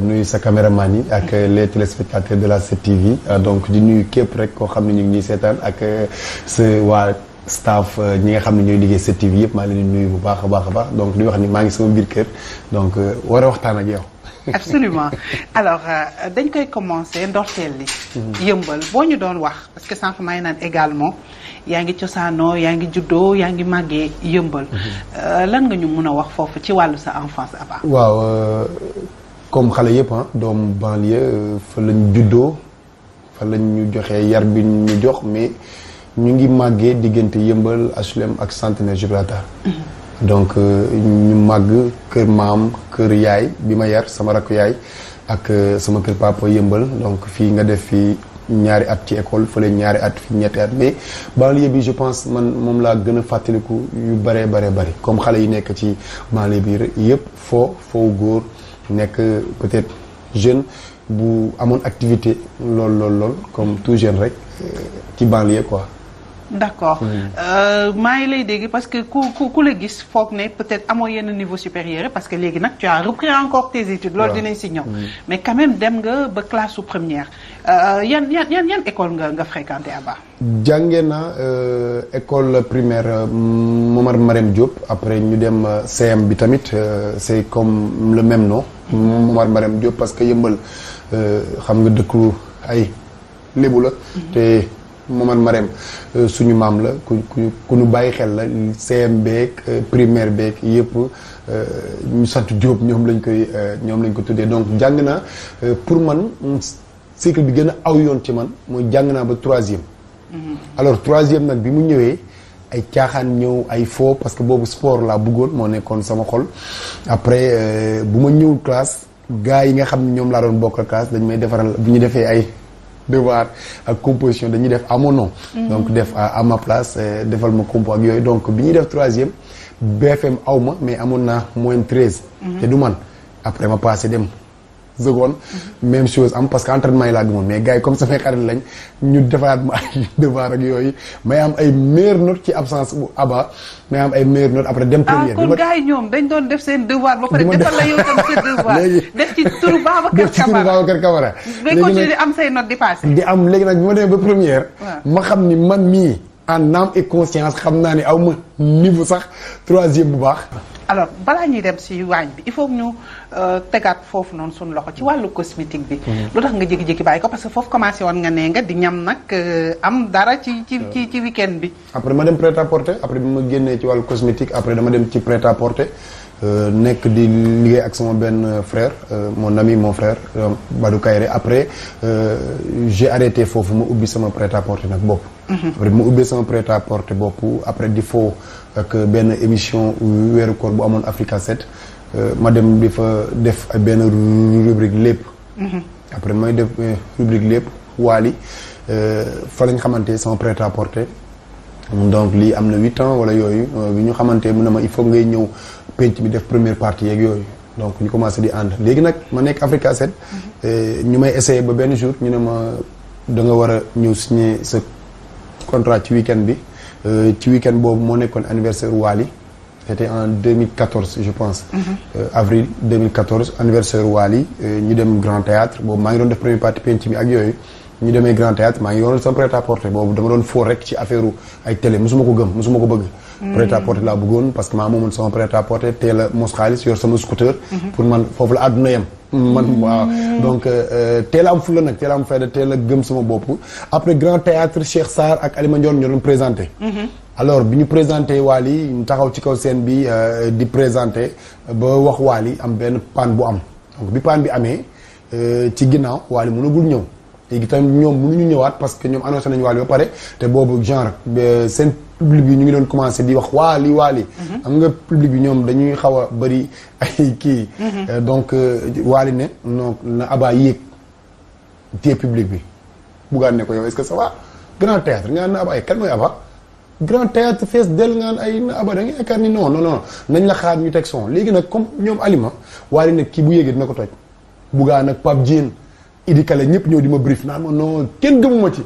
nuyu sa caméraman yi ak les téléspectateurs de la 7TV donc di nuyu képp rek koo xam ne ñu ngi ñuy seetaan ak sa waa staff ñi nga xam ne ñooy liggéey 7TV yëpp maa ngi leen di nuyu bu baax a baax a baax. Donc di wax ni maa ngi sama biir kër donc war a waxtaan ak yow. absolument. Alors dañ koy commencer ndorteel li. Yëmbal boo ñu doon wax parce que sànq maa ngi naan également yaa ngi cosaanoo yaa ngi juddoo yaa ngi màggee yëmbal. Lan nga ñu mun a wax foofu ci wàllu sa enfance Abba? Waaw comme xale yëpp ah doomu banlieue fa lañ juddoo fa lañ ñu joxee yar bi ñu jox mais ñu ngi màggee diggante yëmbal HLM ak centenaire Gibraltar. Donc ñu màgg kër maam kër yaay bi ma yar sama rakk yaay ak sama kër papa yëmbal donc fii nga def fii ñaari at ci école fële ñaari at fi ñetti at. Mais banlieue bi je pense man moom laa gën a fàttaliku yu baree baree bari comme xale yi nekk ci banlieue bi yëpp foo foo góor nekk peut-être jeune bu amoon activité lool lool lool comme tout jeune rek ci banlieue quoi. D'accord. Maa ngi lay dégg parce que ku ku ku la gis foog ne peut-être amoo yenn niveau supérieur parce que léegi nag tu as repris encore tes études. Loolu dinañ si ñëw. Mais quand même dem nga ba classe su première. Yan yan yan yan école nga nga fréquenté Abba? Jàngee naa école primaire Momar Marème Diop. Après ñu dem CM bi tamit c'est comme le même nom Momar Marème Diop parce que yëmbal xam nga dëkku ay lébu la. Te Momar Marème suñu maam la ku ku ku ñu bàyyi xel la CM beeg primaire beeg yëpp ñu sant Diop ñoom lañ koy ñoom lañ ko tuddee. Donc jàng naa pour man cycle bi gën a aw yoon ci man mooy jàng naa ba troisième. alors troisième nag bi mu ñëwee ay caaxaan ñëw ay faux parce que boobu sport laa bëggoon moo nekkoon sama xol. Après bu ma ñëw classe gars yi nga xam ne ñoom laa doon bokk classe dañ may defaral bu ñu defee ay. devoir ak composition dañuy def à mon nom. Donc def à ma place defal ma compo ak yooyu. Donc bi ñuy def troisième BFM aw ma mais amoon naa moyenne treize. Te du man. Après ma passé dem seconde même chose am parce que entraînement yi laa gëmoon. Mais gars yi comme samay xarit lañ ñu defaat ma ay devoir ak yooyu. May am ay meilleures notes ci absence bu aba may am ay meilleures notes après dem première. Kon gars yi ñoom dañ doon def seen devoir ba pare defal la yow tam sa devoir. Def ci turu Babacar def ci turu Babacar Camara. Ngay continuer di am say notes di passé di am léegi nag bi ma demee ba première ma xam ni man mii en âme et conscience xam naa ni aw ma niveau sax troisième bu baax alors balaa ñuy dem ci waañ bi il faut ñu tegaat foofu noonu suñu loxo ci wàllu cosmétique bi. lu tax nga jékki-jékki bàyyi ko parce que foofu commencé woon nga nee nga di ñam nag am dara ci ci ci ci week-end bi. après ma dem prêt à porter après bi ma génnee ci wàllu cosmétique après dama dem ci prêt à porter nekk di liggéey ak sama benn frère mon ami mon frère Badou Kayre après j'ai arrêté foofu ma ubbi sama prêt à porter nag bopp. après ma ubbee sama prêt à porter bopp après di foo ak benn émission weeru koor bu amoon Africa 7 ma dem di fa def benn rubrique lépp. après may def rubrique lépp waali fa lañ xamante sama prêt à porter donc lii am na huit ans wala yooyu bi ñu xamante mu ne ma il faut ngay ñëw penc bi def première partie yeeg yooyu. Donc ñu commencé di ànd. Léegi nag ma nekk Africa 7 ñu may essayé ba benn jour ñu ne ma da nga war a ñëw signer sa contrat ci week-end bi. Ci week-end boobu moo nekkoon anniversaire Wally. C'était en 2014 je pense. Avril 2014 anniversaire Wally. Ñu dem Grand Théâtre. Boobu maa ngi doon def première partie penc bi ak yooyu. Ñu demee Grand Théâtre maa ngi yoroon sama prêt à porter boobu dama doon foo rek ci affaire ay télé. Mosuma ko gëm mosuma ko bëgg prêt à porter laa bëggoon parce que maa moomoon sama prêt à porter teel a mos xaalis yor sama scooter pour man foofu la àdduna yem. Man waaw. Donc teel a am fulla nag teel a am fayda teel a gëm sama bopp. Après Grand Théâtre Cheikh Sarr ak Alima Ndione ñoo doon présenté. Alors bi ñu présenté Wally ñu taxaw ci kaw scène bi di présenté ba wax Wally am benn panne bu am. Donc bi panne bi amee ci ginnaaw Wally mënagul ñëw. Léegi tamit ñoom mënuñu ñëwaat parce que ñoom annoncé nañu Wally ba pare te boobu genre seen public bi ñu ngi doon commencé di wax waali waali. Am nga public bi ñoom dañuy xaw a bëri ay kii. Donc waali ne donc na abaa yéeg téye public bi. Buggaan ne ko yow est-ce que ça va? Grand théâtre nga na abaa ay kan mooy abaa grand théâtre fees del nga naan ay na Abba da nga yaakaar ni non non non nañ la xaar ñu teg son. Léegi nag comme ñoom aliment waali ne kii bu yéegee dina ko toj. Buggaan nag Pape Diène Idi Kale ñëpp ñëw di ma brief naan ma non kenn gëmuma ci.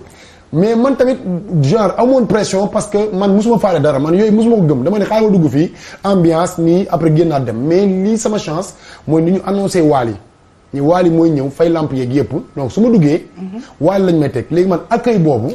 Mais man tamit genre amoon pression parce que man musuma faale dara. Man yooyu musuma ko gëm. Dama ne xaaral dugg fii ambiance nii après génnaat dem. Mais lii sama chance mooy ni ñu annoncé Wally. Ñu Wally mooy ñëw fay lamp yeeg yëpp. Donc su ma duggee Wally lañ may teg. Léegi man accueil boobu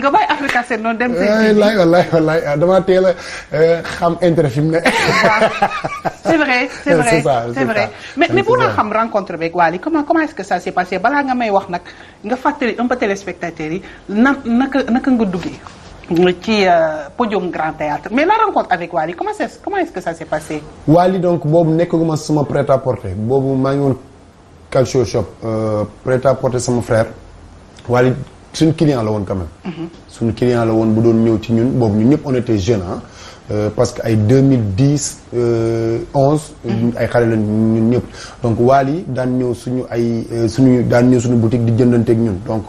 nga bàyyi Africa 7 noonu dem. wallaay wallaay wallaay damaa teel a xam intérêt fi mu ne. c'est vrai. C'est vrai c'est ça c'est vrai. mais mais bu nga xam rencontre beeg Wally comment comment est-ce que ça s'est passé? Balaa nga may wax nag nga fàttali un peu téléspectateurs yi na naka naka nga duggee. ci podium Grand Théâtre. Mais la rencontre avec Wally comment c'est comment est-ce que ça s'est passé. Wally donc boobu nekkaguma sama prêt-à-porter. Boobu maa ngi woon calcio shop prêt-à-porter sama frère. Wally suñu client la woon quand même. suñu client la woon bu doon ñëw ci ñun boobu ñun ñëpp on était jeunes ah. parce que ay 2010 11. ay xale la ñun ñëpp donc Wally daan ñëw suñu ay suñu daan ñëw suñu boutique di jëndanteeg ñun donc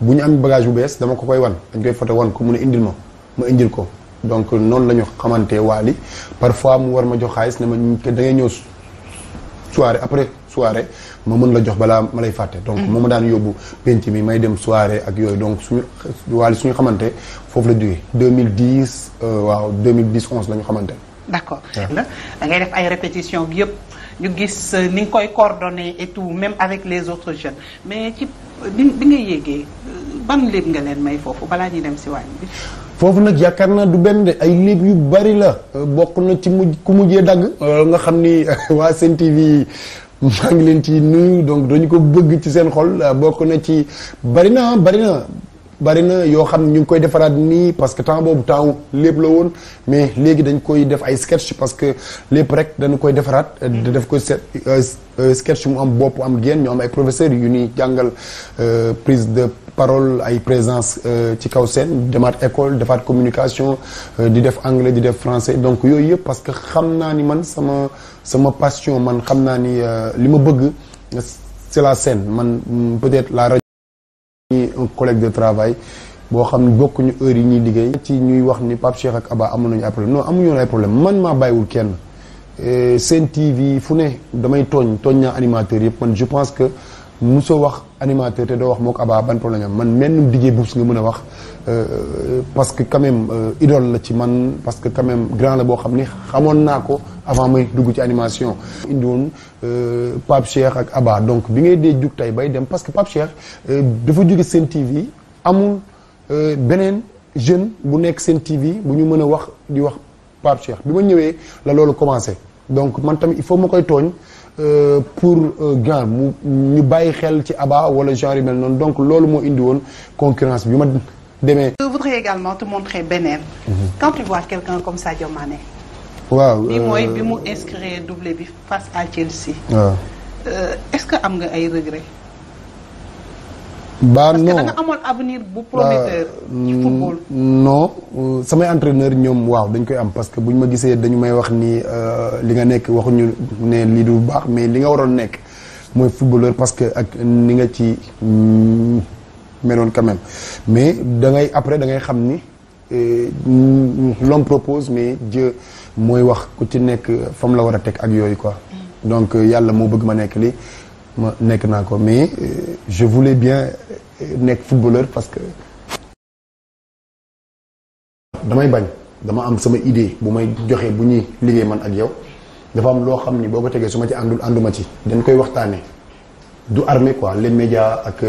bu ñu am bagage bu bees dama ko koy wan dañ koy foto wan ko mun ne indil ma ma indil ko donc noonu la ñu xamante Wally parfois mu war ma jox xaalis ne ma da ngay ñëw soirée après soirée ma mën la jox balaa ma lay fàtte. Donc moom ma daan yóbbu penc mi may dem soirée ak yooyu. Donc suñu Wally suñu xamante foofu la jógee. 2010 waaw 2010 11 la ñu xamante. D'accord. La da ngay def ay répétitions yëpp ñu gis ni nga koy coordonner et tout même avec les autres jeunes. Mais ci bi bi nga yéegee ban léeb nga leen may foofu balaa ñuy dem si waañ bi? Foofu nag yaakaar naa du benn de ay léeb yu bari la bokk na ci mujj ku mujjee dagg. Nga xam ni waa Sen TV maa ngi leen ci nuyu donc dañu ko bëgg ci seen xol bokk na ci bari na bari na bari na yoo xam ne ñu ngi koy defaraat nii parce que temps boobu temps lépp la woon mais léegi dañ koy def ay sketch parce que lépp rek dañu koy defaraat da def ko set sketch mu am bopp am génn ñu am ay professeurs yu ñuy jàngal prise de parole ay présence ci kaw scène demaat école defaat communication di def anglais di def français. Donc yooyu parce que xam ni man sama sama passion man xam ni bëgg c'est la scène. Man peut-être la rajo un collègue de travail xam ne bokkuñu heure yi liggéey. Ci ñuy wax ni Pape Cheikh problème. Non amuñu ay problème. Man maa bàyyiwul kenn. TV fu ne damay je pense que musoo wax animateur te doo wax moo ko Abba ban problème am. Man même DJ Boubs nga mën a wax parce que quand même idole la ci man parce que quand même grand la boo xam ni xamoon naa ko avant may dugg ci animation. Indi woon Pape Cheikh ak Abba. Donc bi ngay dee jug tey bay dem parce que Pape Cheikh dafa jóge Sen TV amul beneen jeune bu nekk Sen TV bu ñu mën a wax di wax Pape Cheikh. Bi ma ñëwee la loolu commencé. Donc man tamit il faut ma koy tooñ. Pour grand mu ñu bàyyi xel ci Abba wala genre yu mel noonu donc loolu moo indi woon concurrence bi ma demee. Je voudrais également te montrer beneen. quand tu vois quelqu'un comme Sadio Mané. waaw bi mooy bi mu inscrire doublé bi face à Chelsea. waaw. est-ce que am nga ay regret. ba parce non que da nga amoon avenir bu prometteur. ci football. non samay entraîneur ñoom waaw dañ koy am parce que bu ñu ma gisee dañu may wax ni li nga nekk waxuñu ne lii du baax mais li nga waroon nekk mooy footballeur parce que ak ni nga ci meloon quand même mais da ngay après da ngay xam ni l'homme propose mais Dieu mooy wax ku ci nekk fam la war a teg ak yooyu quoi. donc yàlla moo bëgg ma nekk lii ma nekk naa mais je voulais bien nekk footballeur parce que damay bañ dama am sama idée bu may joxe bu ñuy liggéey man ak yow. Dafa am loo xam ni boo ko tegee su ma ci àndul ànduma ci. Dañ koy waxtaanee. Du armée quoi. Les médias ak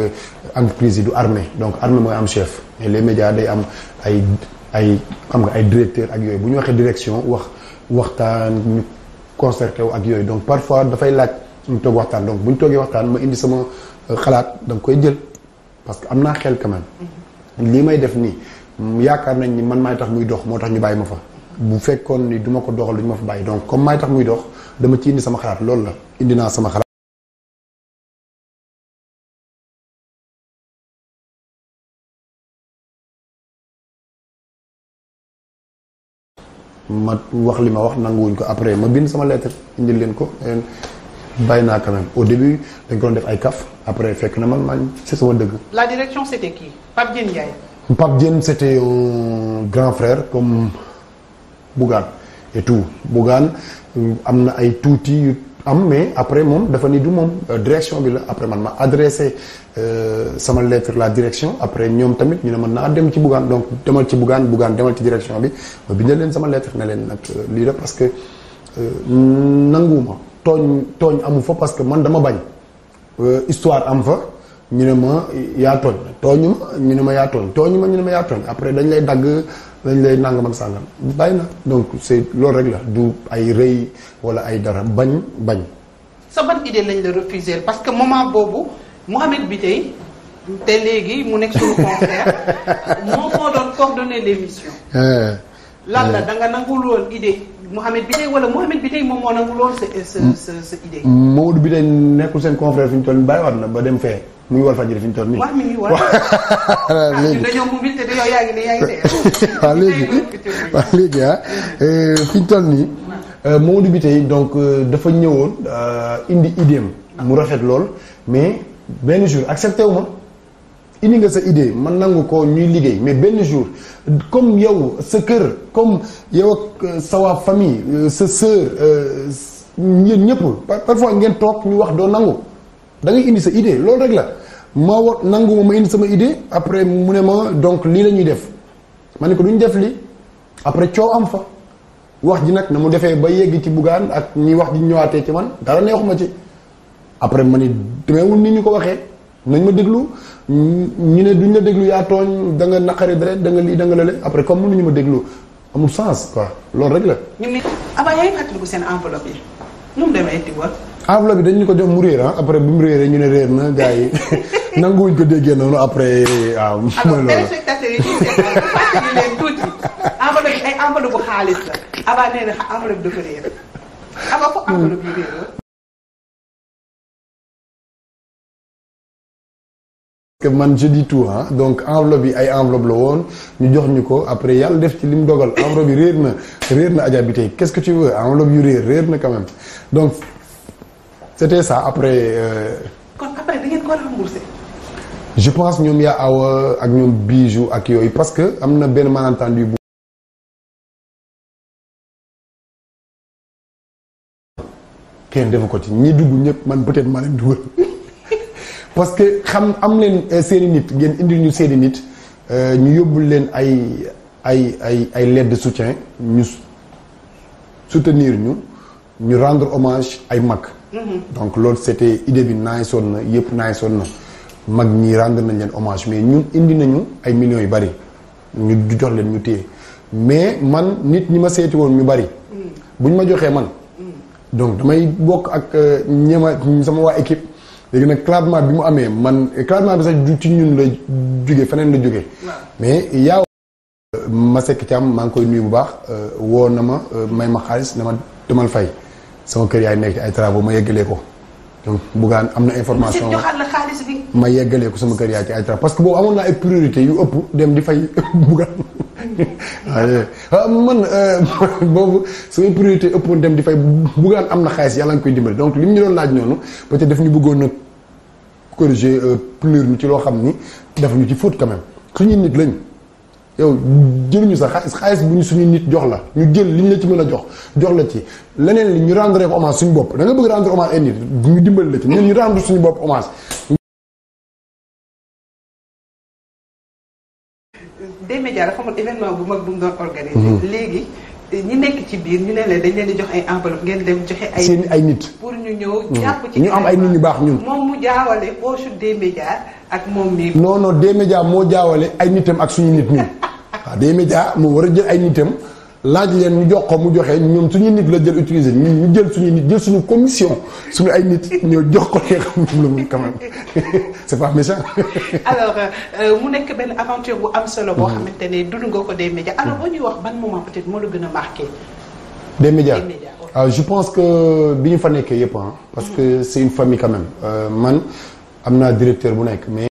entreprise yi du armée. Donc armée mooy am chef. Et les médias day am ay ay xam nga ay directeur ak yooyu. Bu ñu direction wax waxtaan ñu concerté wu ak yooyu. Donc parfois dafay laaj ñu toog waxtaan. Donc bu ñu toogee waxtaan ma indi sama xalaat da nga koy jël. Parce que am naa xel quand même. Lii may def nii yaakaar nañ ni man maay tax muy dox moo tax ñu bàyyi ma fa. Bu fekkoon ni du ma ko doxal du ñu ma fa bàyyi. Donc comme maay tax muy dox dama ci indi sama xalaat. Loolu la. Indi naa sama xalaat. Ma wax li ma wax nanguwuñ ko. Après ma bind sama lettre indil leen ko. Bàyyi naa quand même. Au début dañ ko doon def ay kaf après fekk na man man c'est sama dëgg. la direction c'était qui? Pape Diène Ndiaye. Pape Diène c'était un grand frère comme Bougane et tout. Bougane am na ay tuuti yu am mais après moom dafa ni du moom. Direction bi la après man ma adressé sama lettre la direction. Après ñoom tamit ñu ne man naa dem ci Bougane. Donc demal ci Bougane Bougane demal ci direction bi. Ma bindal leen sama lettre ne leen nag lii la parce que nanguwuma tooñ tooñ amu fa parce que man dama bañ. Histoire am fa ñu ne ma yaa tooñ. Tooñu ma ñu ne ma yaa tooñ. Tooñu ma ñu ne ma yaa tooñ. Après dañ lay dagg dañ lay nangam ak sàngam bàyyi na. Donc c'est loolu rek la. Du ay rëy wala ay dara. Bañ bañ. sa ban idée lañ la refuser? Parce que moment boobu Mouhamed Biteye te léegi mu nekk suñu confrère moo moo doon coordonner l'émission. lan la? da nga nangul woon idée? Mouhamed Biteye wala Mouhamed Biteye moom moo nangul woon sa sa sa sa idée. Mamadou Biteye nekkul seen confrère fi ñu toll nii bàyyiwaat na ba dem fee muy war fajiri fi ñu toll nii. wax mi ngi war léegi dañoo mobile te yow yaa ngi ne yaa ngi dee. waaw léegi waaw léegi ah fi ñu toll nii. Mamadou Biteye donc dafa ñëwoon indi idéem mu rafet lool mais benn jour accepté wu ma indi nga sa idée man nangu ko ñuy liggéey. Mais benn jour comme yow sa kër comme yow ak sa waa famille sa sœur yéen ñëpp parfois ngeen toog ñu wax doo nangu. Da ngay indi sa idée. Loolu rek la. Ma war nangu ma ma indi sama idée après mu ne ma donc lii la ñuy def. Ma ne ko duñ def lii. Après coow am fa. Wax ji nag na mu defee ba yegg ci Bougane ak ñi wax ji ñëwaatee ci man dara neexuma ci. Après ma ni demeewul ni ñu ko waxee nañ ma déglu ñu ne duñ la déglu yaa tooñ da nga naqari deret da nga lii da nga lële. Après comme mënuñu ma déglu amul sens quoi. Loolu rek la. ñu ngi Aba yaa ngi fàttaliku seen enveloppe yi. Nu mu demee Tiwal. enveloppe bi dañ ñu ko jox mu réer ah. Après bi mu réeree ñu ne réer na gars yi. Nanguwuñ ko déggee noonu après waaw. mooy alors loolu. téléspectateurs yi ñu leen tuuti. Enveloppe ay enveloppe bu xaalis la. Aba nee na enveloppe dafa réer. Aba fo enveloppe yi réer que man je dis tout ah donc enveloppe yi ay enveloppe la woon ñu jox ñu ko après yàlla def ci li mu dogal. Enveloppe yi réer na réer na Adja bi tey qu'est-ce que tu veux? Enveloppe yu réer réer na quand même. Donc c'était ça. Après euh, kon après da ngeen ko remboursé. je pense ñoom yaa awa ak ñoom bijou ak yooyu parce que am na benn malentendu bu kenn defu ko ci. Ñi dugg ñëpp man peut-être maa leen dugal parce que xam am leen seeni nit ngeen indil ñu seeni nit ñu yóbbul leen ay ay ay ay lettres de soutien ñu soutenir ñu ñu rendre hommage ay mag. Donc loolu c'était idée bi naay soon na yëpp naay soon na. Mag ñi rendre nañ leen hommage mais ñun indi nañu ay millions yu bari. Ñu jox leen ñu téye. Mais man nit ñi ma seeti woon ñu bari. Buñ ma joxee man. Donc damay bokk ak ñema sama waa équipe léegi nag classement bi mu amee man classement bi sax du ci ñun la jóge feneen la jóge. Mais yaaw ma sekk ci am maa ngi koy nuyu bu baax woo na ma may ma xaalis na ma demal fay. Sama kër yaay nekk ci ay travaux ma yeggalee ko. Donc buggaan am na information ma yeggalee ko sama kër yaay ci ay travaux. Parce que boobu amoon naa ay priorité yu ëpp dem di fay buggaan waaw man boobu samay priorité ëppoon dem di fay. Buggaan am na xaalis yàlla nga koy dimbali. Donc li mu ñu doon laaj noonu peut-être daf ñu bëggoon na corriger plure ñu ci loo xam ni def ñu ci faute quand même. Suñuy nit lañ. Yow jëluñu sax xaalis xaalis bu ñu nit jox la. Ñu jël li ñu la ci mën a jox jox la ci. Leneen li ñu rendre ko hommage suñu bopp. Da nga bëgg rendre hommage ay nit ñu dimbali la ci. Ñun ñu rendre suñu bopp hommage. D-Média dafa amoon événement bu mag bu mu doon organisé. léegi ñi nekk ci biir ñu ne leen dañ leen di jox ay enveloppe ngeen dem joxe ay. seen ay nit pour ñu ñëw. jàpp ci ñu am ay nit ñu baax ñun. moom mu jaawale poche D-Média ak moom mii. non non moo jaawale ay nitam ak suñu nit ñun waaw moo war a jël ay nitam laaj leen ñu jox ko mu joxe ñoom suñu nit la jël utiliser ñun ñu jël suñu nit jël suñu commission suñu ay nit ñoo jox ko li nga xam ne moom la quand même c'est pas méchant. alors euh, mu nekk benn aventure bu am solo. boo xamante ne dund nga ko D-Média alors boo ñuy wax ban moment peut-être moo la gën a marqué? D-Média D-Média, ouais. ah je pense que bi ñu fa nekkee yëpp ah parce que c'est une famille quand même Euh, man am naa directeur bu nekk mais